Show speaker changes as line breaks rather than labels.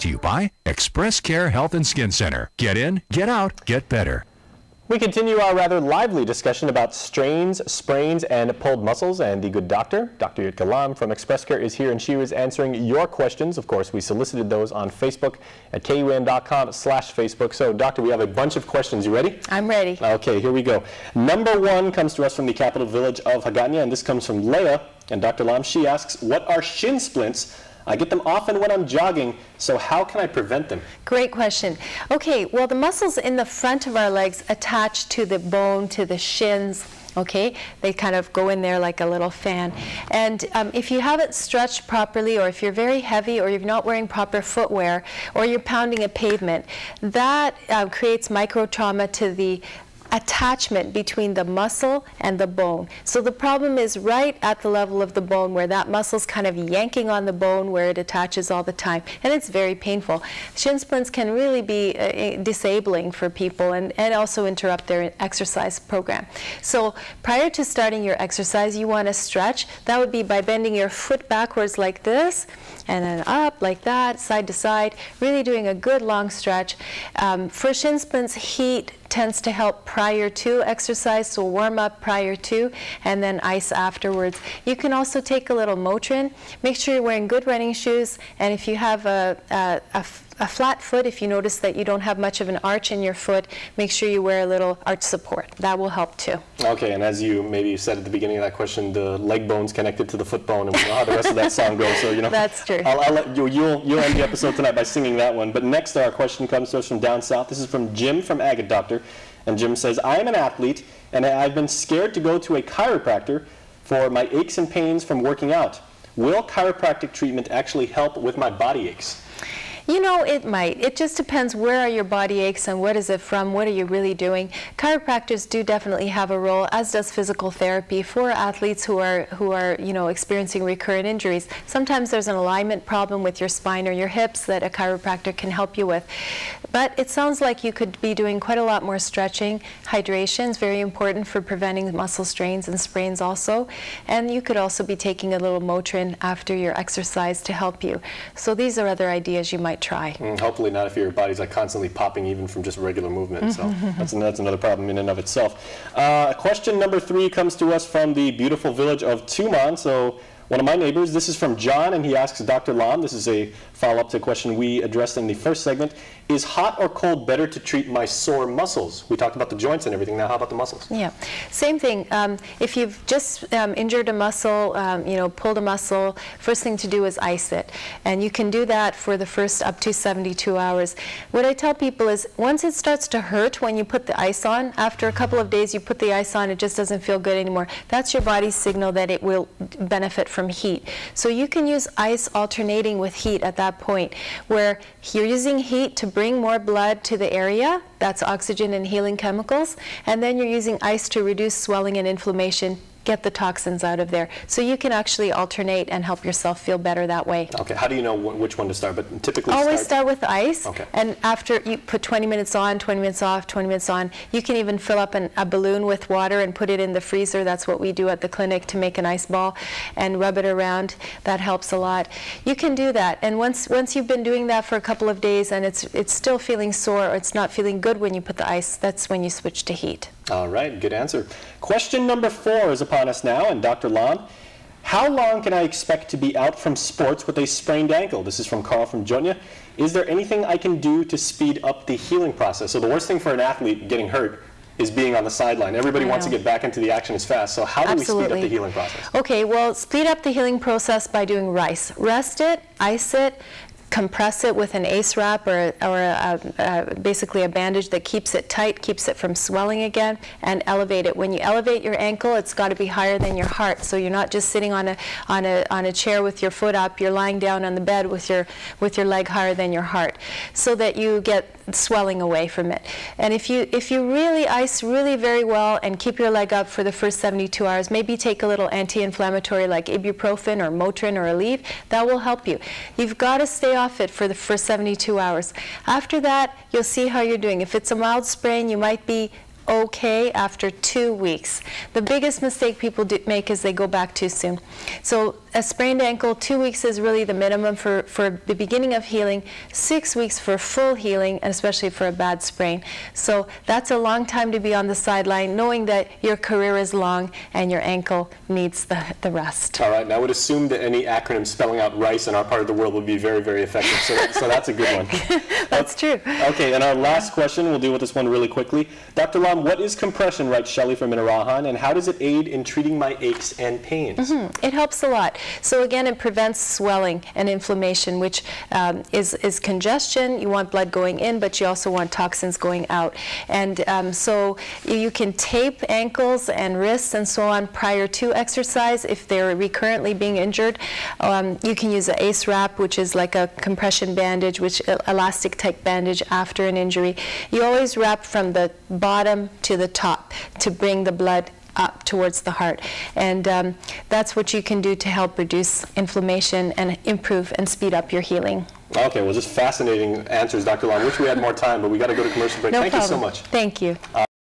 Brought to you by Express Care Health and Skin Center. Get in, get out, get better.
We continue our rather lively discussion about strains, sprains, and pulled muscles. And the good doctor, Dr. Jitka Lom from Express Care, is here, and she was answering your questions. Of course, we solicited those on Facebook at kuam.com slash Facebook. So, doctor, we have a bunch of questions. You ready?
I'm ready.
Okay, here we go. Number one comes to us from the capital village of Hagåtña, and this comes from Leah. And Dr. Lom, she asks, what are shin splints? I get them often when I'm jogging, so how can I prevent them?
Great question. Okay, well, the muscles in the front of our legs attach to the bone, to the shins, okay? They kind of go in there like a little fan. And um, if you haven't stretched properly, or if you're very heavy, or you're not wearing proper footwear, or you're pounding a pavement, that uh, creates micro trauma to the attachment between the muscle and the bone. So the problem is right at the level of the bone where that muscle's kind of yanking on the bone where it attaches all the time. And it's very painful. Shin splints can really be uh, disabling for people and, and also interrupt their exercise program. So prior to starting your exercise, you want to stretch. That would be by bending your foot backwards like this and then up like that, side to side, really doing a good long stretch. Um, for shin splints, heat tends to help prior to exercise, so warm up prior to, and then ice afterwards. You can also take a little Motrin. Make sure you're wearing good running shoes, and if you have a, a, a a flat foot, if you notice that you don't have much of an arch in your foot, make sure you wear a little arch support. That will help too.
Okay, and as you maybe said at the beginning of that question, the leg bone's connected to the foot bone, and we know how the rest of that song goes. So you know,
that's true.
I'll, I'll let you, you'll you'll end the episode tonight by singing that one. But next, our question comes to us from down south. This is from Jim from Agat Doctor, and Jim says, "I am an athlete, and I've been scared to go to a chiropractor for my aches and pains from working out. Will chiropractic treatment actually help with my body aches?"
You know, it might. It just depends where are your body aches and what is it from, what are you really doing. Chiropractors do definitely have a role, as does physical therapy for athletes who are, who are you know, experiencing recurrent injuries. Sometimes there's an alignment problem with your spine or your hips that a chiropractor can help you with. But it sounds like you could be doing quite a lot more stretching. Hydration is very important for preventing muscle strains and sprains also. And you could also be taking a little Motrin after your exercise to help you. So these are other ideas you might try.
Mm, hopefully not if your body's like constantly popping even from just regular movement. So that's, that's another problem in and of itself. Uh, question number three comes to us from the beautiful village of Tumon. So one of my neighbors, this is from John, and he asks Dr. Lom, this is a follow-up to a question we addressed in the first segment. Is hot or cold better to treat my sore muscles? We talked about the joints and everything. Now, how about the muscles?
Yeah, same thing. Um, if you've just um, injured a muscle, um, you know, pulled a muscle, first thing to do is ice it. And you can do that for the first up to 72 hours. What I tell people is once it starts to hurt when you put the ice on, after a couple of days you put the ice on, it just doesn't feel good anymore. That's your body's signal that it will benefit from heat. So you can use ice alternating with heat at that point where you're using heat to bring more blood to the area, that's oxygen and healing chemicals, and then you're using ice to reduce swelling and inflammation get the toxins out of there. So you can actually alternate and help yourself feel better that way.
Okay, how do you know wh which one to start? But typically
Always
start,
start with ice.
Okay.
And after you put 20 minutes on, 20 minutes off, 20 minutes on, you can even fill up an, a balloon with water and put it in the freezer. That's what we do at the clinic to make an ice ball and rub it around. That helps a lot. You can do that. And once once you've been doing that for a couple of days and it's it's still feeling sore or it's not feeling good when you put the ice, that's when you switch to heat.
All right, good answer. Question number four is upon us now, and Dr. Lom, how long can I expect to be out from sports with a sprained ankle? This is from Carl from Yona. Is there anything I can do to speed up the healing process? So the worst thing for an athlete getting hurt is being on the sideline. Everybody wants to get back into the action as fast. So how do
Absolutely.
we speed up the healing process?
Okay, well, speed up the healing process by doing rice. Rest it, ice it, compress it with an ace wrap or, or a, a, basically a bandage that keeps it tight, keeps it from swelling again, and elevate it. When you elevate your ankle, it's got to be higher than your heart. So you're not just sitting on a, on, a, on a chair with your foot up, you're lying down on the bed with your, with your leg higher than your heart so that you get swelling away from it. And if you, if you really ice really very well and keep your leg up for the first 72 hours, maybe take a little anti-inflammatory like ibuprofen or Motrin or Aleve, that will help you. You've got to stay off it for the first 72 hours. After that, you'll see how you're doing. If it's a mild sprain, you might be okay after two weeks. The biggest mistake people do make is they go back too soon. So a sprained ankle, two weeks is really the minimum for, for the beginning of healing, six weeks for full healing, and especially for a bad sprain. So that's a long time to be on the sideline, knowing that your career is long and your ankle needs the, the rest.
All right, and I would assume that any acronym spelling out rice in our part of the world would be very, very effective. So, that, so that's a good one.
That's true.
Okay, and our last question, we'll deal with this one really quickly. Dr. Lom, what is compression, writes Shelley from Inarajan, and how does it aid in treating my aches and pains?
It helps a lot. So again, it prevents swelling and inflammation, which um, is, is congestion. You want blood going in, but you also want toxins going out. And um, so you can tape ankles and wrists and so on prior to exercise if they're recurrently being injured. Um, you can use an ACE wrap, which is like a compression bandage, which elastic type bandage after an injury. You always wrap from the bottom to the top to bring the blood up towards the heart. And um, that's what you can do to help reduce inflammation and improve and speed up your healing.
Okay, well, just fascinating answers, Dr. Lom. Wish we had more time, but we got to go to commercial break.
No
Thank
problem.
you so much.
Thank you.